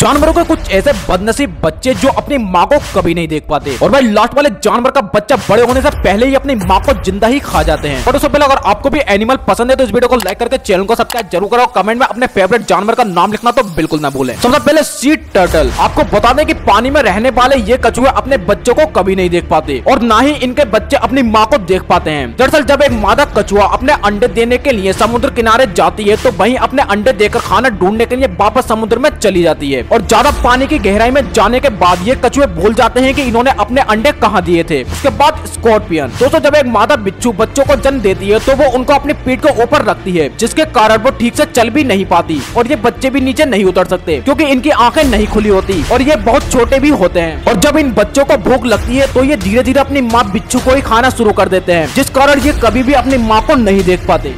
जानवरों के कुछ ऐसे बदनसीब बच्चे जो अपनी माँ को कभी नहीं देख पाते। और भाई लास्ट वाले जानवर का बच्चा बड़े होने से पहले ही अपनी माँ को ज़िंदा ही खा जाते हैं। और उससे पहले अगर आपको भी एनिमल पसंद है तो इस वीडियो को लाइक करके चैनल को सब्सक्राइब ज़रूर करो। कमेंट में अपने फेवरेट जानवर का नाम लिखना तो बिल्कुल ना भूलें। सबसे पहले सी टर्टल आपको बता दें कि पानी में रहने वाले ये कछुए अपने बच्चों को कभी नहीं देख पाते और ना ही इनके बच्चे अपनी माँ को देख पाते हैं। दरअसल जब एक मादा कछुआ अपने अंडे देने के लिए समुद्र किनारे जाती है तो वही अपने अंडे देकर खाना ढूँढने के लिए वापस समुद्र में चली जाती है। और ज़्यादा पानी की गहराई में जाने के बाद ये कछुए भूल जाते हैं कि इन्होंने अपने अंडे कहाँ दिए थे। उसके बाद स्कॉर्पियन। दोस्तों, जब एक मादा बिच्छू बच्चों को जन्म देती है तो वो उनको अपनी पीठ के ऊपर रखती है, जिसके कारण वो ठीक से चल भी नहीं पाती और ये बच्चे भी नीचे नहीं उतर सकते, क्योंकि इनकी आँखें नहीं खुली होती और ये बहुत छोटे भी होते हैं। और जब इन बच्चों को भूख लगती है तो ये धीरे धीरे अपनी माँ बिच्छू को ही खाना शुरू कर देते हैं, जिस कारण ये कभी भी अपनी माँ को नहीं देख पाते।